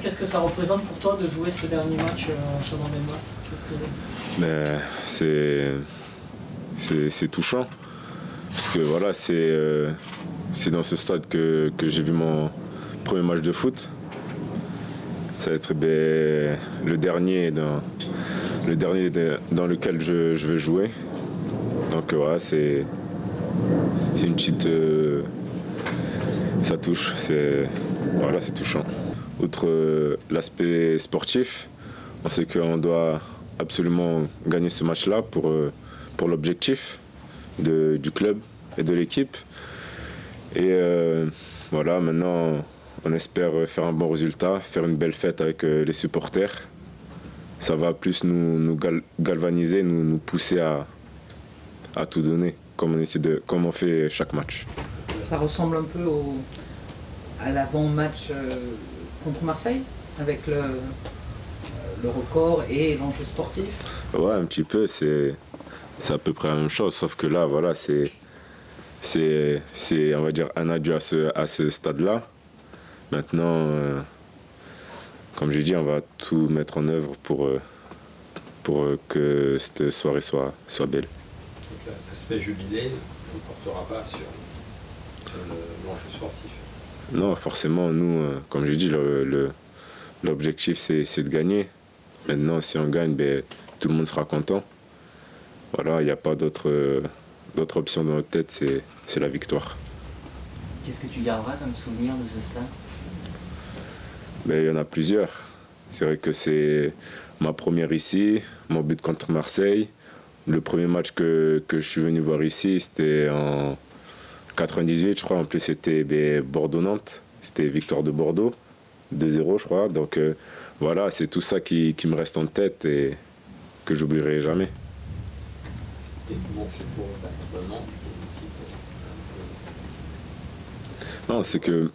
Qu'est-ce que ça représente pour toi de jouer ce dernier match euh, chez ben, C'est c'est touchant. Parce que voilà, c'est euh, c'est dans ce stade que, que j'ai vu mon premier match de foot. Ça va être ben, le dernier dans, le dernier dans lequel je, je veux jouer. Donc voilà, c'est c'est une petite. Euh, ça touche, c'est voilà, c'est touchant. Outre euh, l'aspect sportif, on sait qu'on doit absolument gagner ce match-là pour, euh, l'objectif du club et de l'équipe. Et voilà, maintenant, on espère faire un bon résultat, faire une belle fête avec les supporters. Ça va plus nous, galvaniser, nous, pousser à, tout donner comme on, essaie de, comme on fait chaque match. Ça ressemble un peu à l'avant-match euh, contre Marseille, avec le, le record et l'enjeu sportif Ouais, un petit peu, c'est, c'est à peu près la même chose, sauf que là, voilà, c'est, c'est, c'est on va dire, un adieu à ce, à ce stade-là. Maintenant, euh, comme j'ai dit, on va tout mettre en œuvre pour, euh, pour que cette soirée soit, soit belle l'aspect jubilé ne portera pas sur l'enjeu sportif. Non, forcément, nous, euh, comme j'ai dit, l'objectif c'est de gagner. Maintenant, si on gagne, ben, tout le monde sera content. Voilà, il n'y a pas d'autre option dans notre tête, c'est la victoire. Qu'est-ce que tu garderas comme souvenir de ce stade? Ben, Il y en a plusieurs. C'est vrai que c'est ma première ici, mon but contre Marseille, le premier match que, que je suis venu voir ici, c'était en 98, je crois. En plus, c'était ben, Bordeaux-Nantes. C'était victoire de Bordeaux, 2-0, je crois. Donc euh, voilà, c'est tout ça qui, qui, me reste en tête et que j'oublierai jamais. Et comment c'est pour Nantes Non, c'est que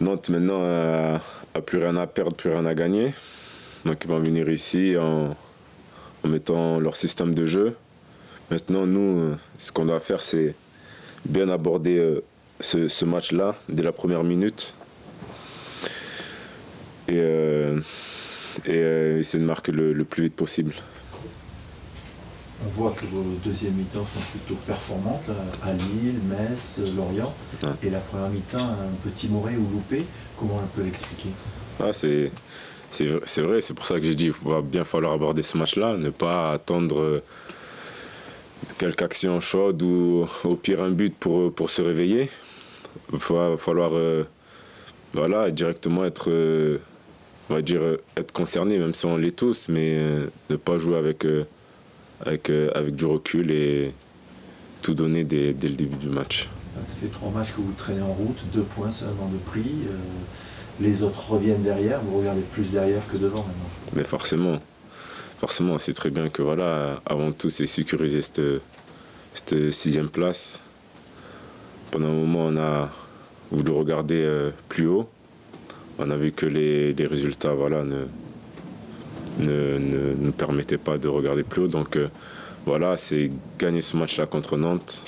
Nantes maintenant a, a, plus rien à perdre, plus rien à gagner. Donc ils vont venir ici en en mettant leur système de jeu. Maintenant, nous, euh, ce qu'on doit faire, c'est bien aborder euh, ce, match-là dès la première minute. Et, euh, et essayer de marquer le, plus vite possible. On voit que vos deuxièmes mi-temps sont plutôt performantes à Lille, Metz, Lorient. Et la première mi-temps, un petit moré ou loupé. Comment on peut l'expliquer? Ah, C'est c'est vrai, c'est pour ça que j'ai dit qu'il va bien falloir aborder ce match-là, ne pas attendre euh, quelque action chaude ou au pire un but pour, pour se réveiller. Il va falloir euh, voilà, directement être, euh, on va dire, être concerné, même si on l'est tous, mais ne pas jouer avec, avec, avec du recul et tout donner dès, dès, le début du match. Ça fait trois matchs que vous traînez en route, deux points seulement de prix les autres reviennent derrière, vous regardez plus derrière que devant maintenant. Mais forcément, forcément, c'est très bien que voilà, avant tout, c'est sécuriser cette, cette, sixième place. Pendant un moment, on a voulu regarder euh, plus haut. On a vu que les, les résultats voilà, ne, ne, ne, nous permettaient pas de regarder plus haut. Donc euh, voilà, c'est gagner ce match-là contre Nantes.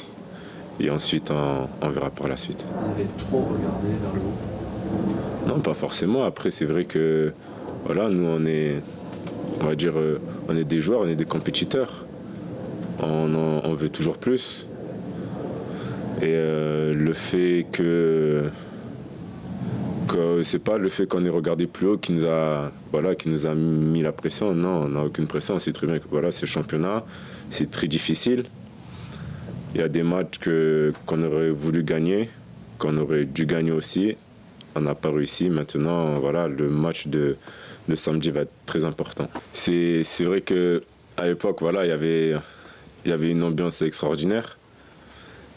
Et ensuite, on, on verra par la suite. Vous avez trop regardé vers le haut? Non, pas forcément. Après, c'est vrai que voilà, nous, on est, on va dire, euh, on est des joueurs, on est des compétiteurs. On, veut toujours plus. Et euh, le fait que, c'est pas le fait qu'on ait regardé plus haut qui nous a, voilà, qui nous a mis la pression. Non, on n'a aucune pression. C'est très bien que voilà, c'est championnat, c'est très difficile. Il y a des matchs qu'on aurait voulu gagner, qu'on aurait dû gagner aussi on n'a pas réussi. Maintenant, voilà, le match de, samedi va être très important. C'est vrai que à l'époque, voilà, il y avait une ambiance extraordinaire.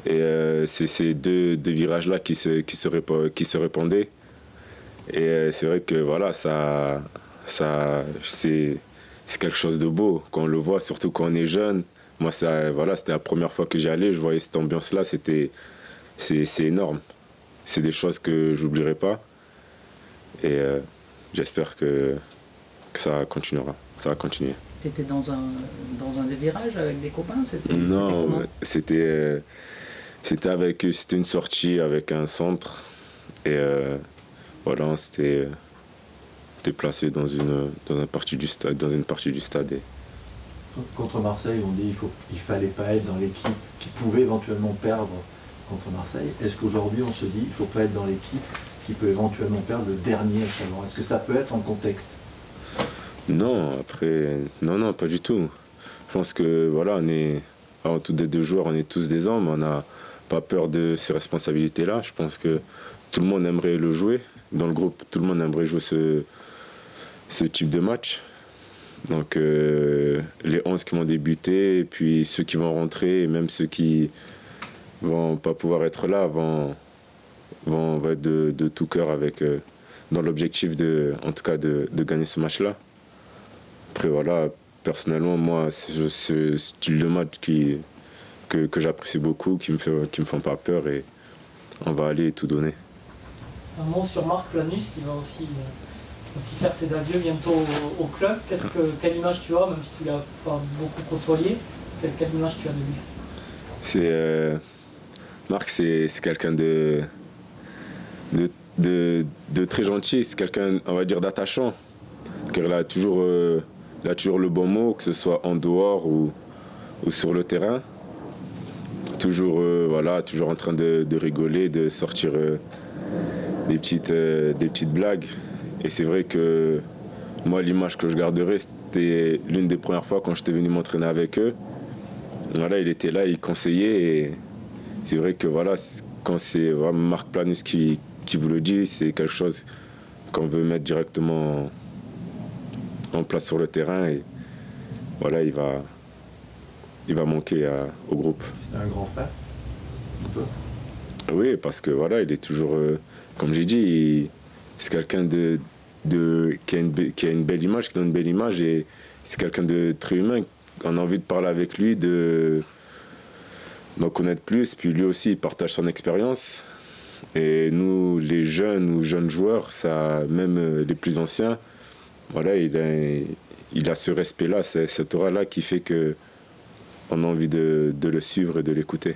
Et euh, c'est ces deux, virages-là qui se, qui, répondaient. Et euh, c'est vrai que voilà, ça, ça, c'est quelque chose de beau quand on le voit, surtout quand on est jeune. Moi, voilà, c'était la première fois que j'y allais, je voyais cette ambiance-là, c'était c'est énorme c'est des choses que j'oublierai pas. Et euh, j'espère que, ça continuera. Ça va continuer. Tu étais dans un, dans un des virages avec des copains Non, c'était euh, c'était avec c'était une sortie avec un centre et euh, voilà c'était déplacer dans une, dans, un partie du stade, dans une partie du stade. Et... Contre Marseille, on dit qu'il faut, il fallait pas être dans l'équipe qui pouvait éventuellement perdre contre Marseille. Est-ce qu'aujourd'hui on se dit qu'il ne faut pas être dans l'équipe qui peut éventuellement perdre le dernier échelon? Est-ce que ça peut être en contexte? Non, après, non, non, pas du tout. Je pense que voilà, on est, avant tout des deux joueurs, on est tous des hommes, on n'a pas peur de ces responsabilités-là. Je pense que tout le monde aimerait le jouer. Dans le groupe, tout le monde aimerait jouer ce, type de match. Donc euh, les 11 qui vont débuter, puis ceux qui vont rentrer, et même ceux qui vont pas pouvoir être là, vont, vont, être de, tout cœur avec, euh, dans l'objectif de, en tout cas, de, gagner ce match-là. Après voilà, personnellement, moi, c'est ce style de match qui, que, j'apprécie beaucoup, qui me, fait, qui me font pas peur et on va aller tout donner. Un mot sur Marc Planus qui va aussi, euh, aussi faire ses adieux bientôt au, club. Qu'est-ce que, quelle image tu as, même si tu l'as pas beaucoup côtoyé, quelle, image tu as de lui? C'est euh, Marc, c'est quelqu'un de très gentil, c'est quelqu'un, on va dire, d'attachant. Car il a, toujours, euh, le bon mot, que ce soit en dehors ou, sur le terrain. Toujours, voilà, toujours en train de, rigoler, de sortir des petites, euh, des petites blagues. Et c'est vrai que moi, l'image que je garderai, c'était l'une des premières fois quand j'étais venu m'entraîner avec eux. Voilà, il était là, il conseillait. C'est vrai que voilà, quand c'est vraiment Marc Planus qui, qui vous le dit, c'est quelque chose qu'on veut mettre directement en place sur le terrain. Et voilà, il va, il va manquer au groupe. C'est un grand frère Oui, parce que voilà, il est toujours. Euh, comme j'ai dit, c'est quelqu'un de, de, qui, a une, qui a une belle image, qui donne une belle image et c'est quelqu'un de très humain. On a envie de parler avec lui, de d'en connaître plus. Puis lui aussi, il partage son expérience. Et nous, les jeunes ou jeunes joueurs, ça, même les plus anciens, voilà, il a, il a ce respect-là, cette aura-là qui fait que on a envie de le suivre et de l'écouter.